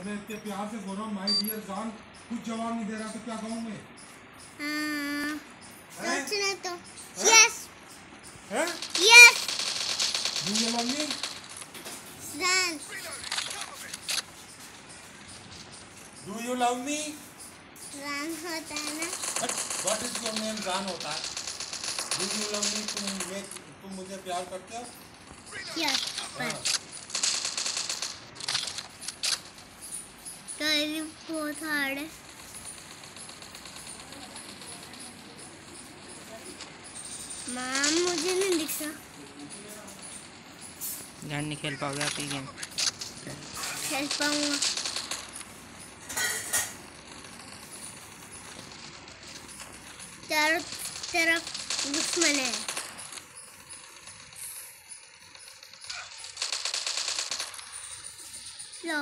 अरे इतने प्यार से बोल रहा हूँ माई डियर जान कुछ जवाब नहीं दे रहा तो क्या कहूँ मैं हाँ तो। Yes yes love me? रन Do you love me? रन होता है ना। What is your name? जान होता है। Do you love me? तुम मैं तुम मुझे प्यार करते हो? यस हाँ। बहुत हार्ड है माम मुझे नहीं दिख रहा ध्यान नहीं खेल पाओगे आप ये गेम। खेल पाऊँगा। चारों तरफ़ दुश्मन है। लो।